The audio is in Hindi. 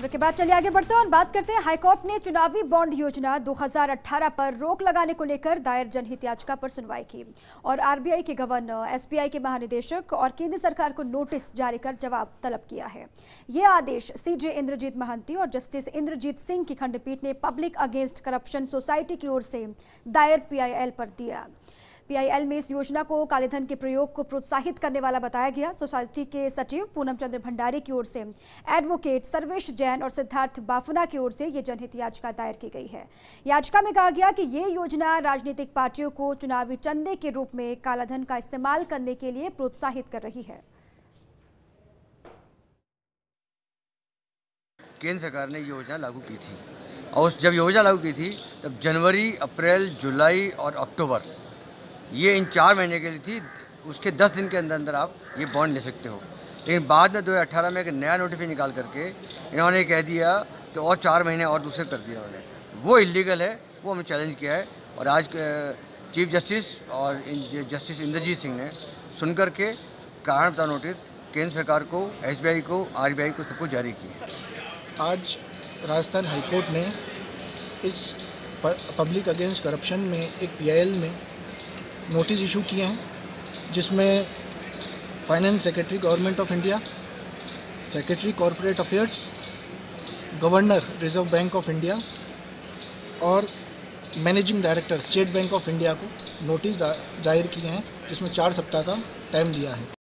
के बाद चलिए आगे बढ़ते हैं और बात करते हैं हाईकोर्ट ने चुनावी बॉन्ड योजना 2018 पर रोक लगाने को लेकर दायर जनहित याचिका पर सुनवाई की। और आरबीआई के गवर्नर, एसबीआई के महानिदेशक और केंद्र सरकार को नोटिस जारी कर जवाब तलब किया है। यह आदेश सीजे इंद्रजीत महंती और जस्टिस इंद्रजीत सिंह की खंडपीठ ने पब्लिक अगेंस्ट करप्शन सोसाइटी की ओर से दायर पीआईएल पर दिया। पीआईएल में इस योजना को कालेधन के प्रयोग को प्रोत्साहित करने वाला बताया गया। सोसाइटी के सचिव पूनम चंद्र भंडारी की ओर से एडवोकेट सर्वेश जैन और सिद्धार्थ बाफुना की ओर से ये जनहित याचिका दायर की गई है। याचिका में कहा गया कि ये योजना राजनीतिक पार्टियों को चुनावी चंदे के रूप में कालाधन का इस्तेमाल करने के लिए प्रोत्साहित कर रही है। केंद्र सरकार ने योजना लागू की थी और जब योजना लागू की थी, तब जनवरी, अप्रैल, जुलाई और अक्टूबर ये इन चार महीने के लिए थी, उसके दस दिन के अंदर अंदर आप ये बॉन्ड ले सकते हो। लेकिन बाद में दो हज़ार अठारह में एक नया नोटिफिकेशन निकाल करके इन्होंने कह दिया कि और चार महीने और दूसरे कर दिया उन्होंने। वो इलीगल है, वो हमने चैलेंज किया है। और आज चीफ जस्टिस और जस्टिस इंद्रजीत सिंह ने सुन करके कारण बता नोटिस केंद्र सरकार को एस को आरबीआई को सबको जारी किया आज राजस्थान हाईकोर्ट ने इस पब्लिक अगेंस्ट करप्शन में एक पीआईएल में नोटिस इशू किए हैं, जिसमें finance secretary, government of India, secretary corporate affairs, governor, reserve bank of India और managing director, state bank of India को नोटिस ज़ाहिर किए हैं, जिसमें चार सप्ताह का टाइम दिया है।